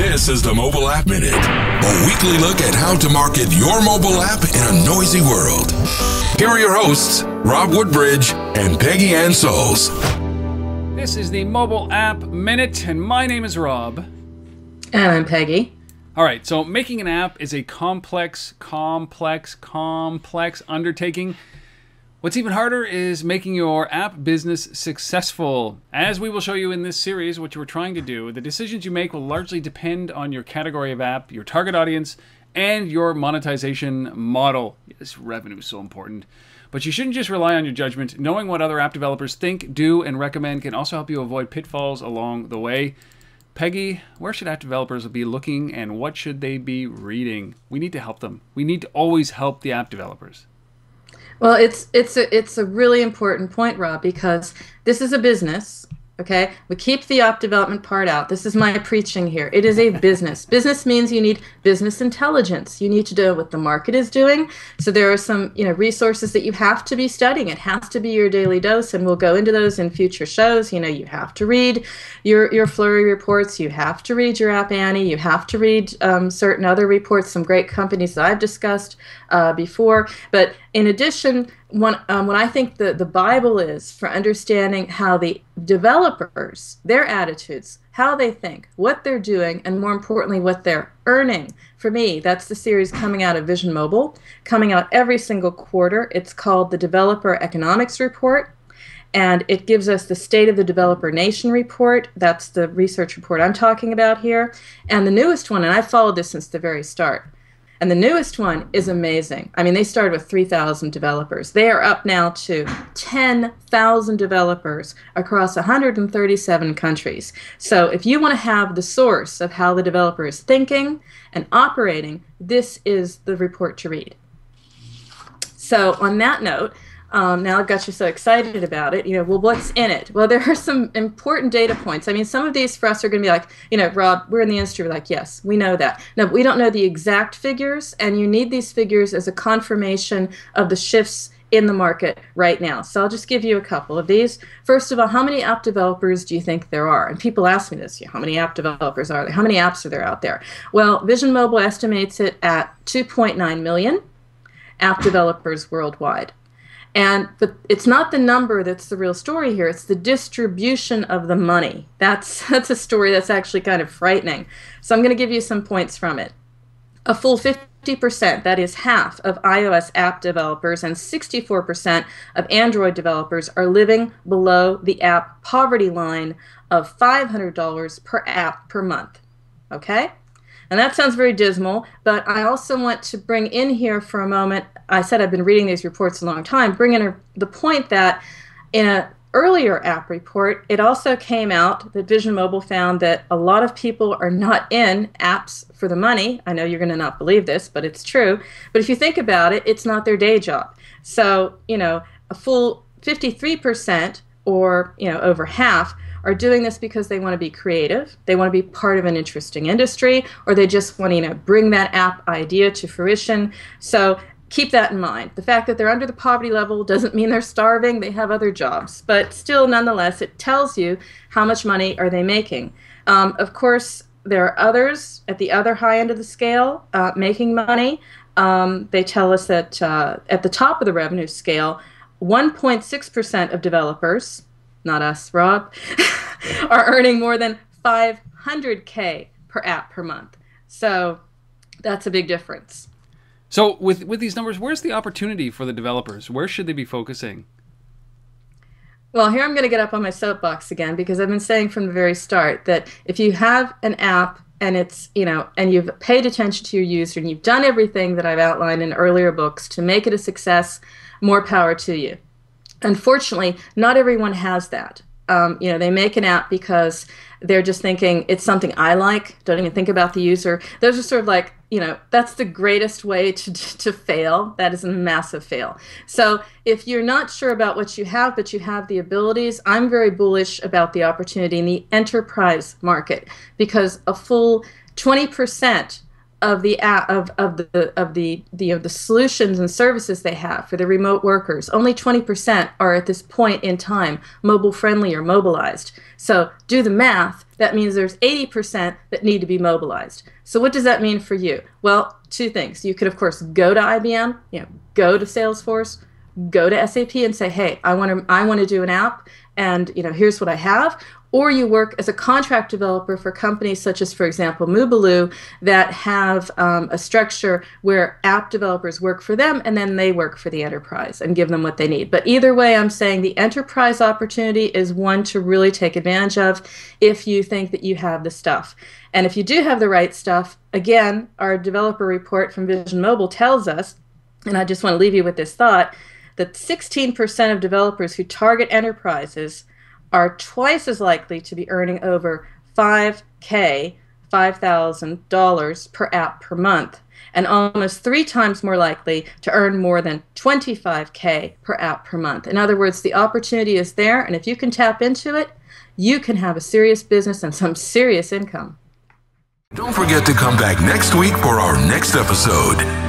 This is the Mobile App Minute, a weekly look at how to market your mobile app in a noisy world. Here are your hosts, Rob Woodbridge and Peggy Anne Salz. This is the Mobile App Minute, and my name is Rob. And I'm Peggy. All right, so making an app is a complex, complex, complex undertaking. What's even harder is making your app business successful. As we will show you in this series, what you are trying to do, the decisions you make will largely depend on your category of app, your target audience, and your monetization model. Yes, revenue is so important. But you shouldn't just rely on your judgment. Knowing what other app developers think, do, and recommend can also help you avoid pitfalls along the way. Peggy, where should app developers be looking and what should they be reading? We need to help them. We need to always help the app developers. Well, it's it's a it's a really important point, Rob, because this is a business. Okay, we keep the app development part out. This is my preaching here. It is a business. business means you need business intelligence. You need to know what the market is doing. So there are some, you know, resources that you have to be studying. It has to be your daily dose, and we'll go into those in future shows. You know, you have to read your your Flurry reports. You have to read your App Annie. You have to read um, certain other reports. Some great companies that I've discussed uh, before. But in addition, when, um, when I think the, the Bible is for understanding how the developers, their attitudes, how they think, what they're doing, and more importantly, what they're earning. For me, that's the series coming out of Vision Mobile, coming out every single quarter. It's called the Developer Economics Report, and it gives us the State of the Developer Nation report. That's the research report I'm talking about here. And the newest one, and I've followed this since the very start and the newest one is amazing. I mean, they started with 3,000 developers. They are up now to 10,000 developers across 137 countries. So if you want to have the source of how the developer is thinking and operating, this is the report to read. So on that note, um, now I've got you so excited about it. You know, well, what's in it? Well, there are some important data points. I mean, some of these for us are going to be like, you know, Rob, we're in the industry. We're like, yes, we know that. No, we don't know the exact figures, and you need these figures as a confirmation of the shifts in the market right now. So I'll just give you a couple of these. First of all, how many app developers do you think there are? And people ask me this, how many app developers are there? How many apps are there out there? Well, Vision Mobile estimates it at 2.9 million app developers worldwide. And but it's not the number that's the real story here. It's the distribution of the money. That's that's a story that's actually kind of frightening. So I'm going to give you some points from it. A full 50%, that is half of iOS app developers and 64% of Android developers are living below the app poverty line of $500 per app per month. Okay? And that sounds very dismal, but I also want to bring in here for a moment. I said I've been reading these reports a long time, bring in the point that in an earlier app report, it also came out that Vision Mobile found that a lot of people are not in apps for the money. I know you're going to not believe this, but it's true. But if you think about it, it's not their day job. So, you know, a full 53% or, you know, over half are doing this because they want to be creative, they want to be part of an interesting industry, or they just want to you know, bring that app idea to fruition. So keep that in mind. The fact that they're under the poverty level doesn't mean they're starving, they have other jobs. But still, nonetheless, it tells you how much money are they making. Um, of course, there are others at the other high end of the scale uh, making money. Um, they tell us that uh, at the top of the revenue scale, 1.6% of developers not us, Rob, are earning more than 500K per app per month. So that's a big difference. So with with these numbers, where's the opportunity for the developers? Where should they be focusing? Well, here I'm going to get up on my soapbox again because I've been saying from the very start that if you have an app and it's, you know, and you've paid attention to your user and you've done everything that I've outlined in earlier books to make it a success, more power to you. Unfortunately, not everyone has that. Um, you know, they make an app because they're just thinking it's something I like. Don't even think about the user. Those are sort of like, you know, that's the greatest way to to fail. That is a massive fail. So if you're not sure about what you have, but you have the abilities, I'm very bullish about the opportunity in the enterprise market because a full 20% of the of, of the of the the the solutions and services they have for the remote workers. Only 20% are at this point in time mobile friendly or mobilized. So do the math. That means there's 80% that need to be mobilized. So what does that mean for you? Well two things. You could of course go to IBM you know go to Salesforce go to SAP and say hey I want to I want to do an app and you know here's what I have or you work as a contract developer for companies such as, for example, Mubaloo, that have um, a structure where app developers work for them and then they work for the enterprise and give them what they need. But either way, I'm saying the enterprise opportunity is one to really take advantage of if you think that you have the stuff. And if you do have the right stuff, again, our developer report from Vision Mobile tells us, and I just want to leave you with this thought, that 16% of developers who target enterprises are twice as likely to be earning over 5K, $5,000 per app per month, and almost three times more likely to earn more than 25K per app per month. In other words, the opportunity is there, and if you can tap into it, you can have a serious business and some serious income. Don't forget to come back next week for our next episode.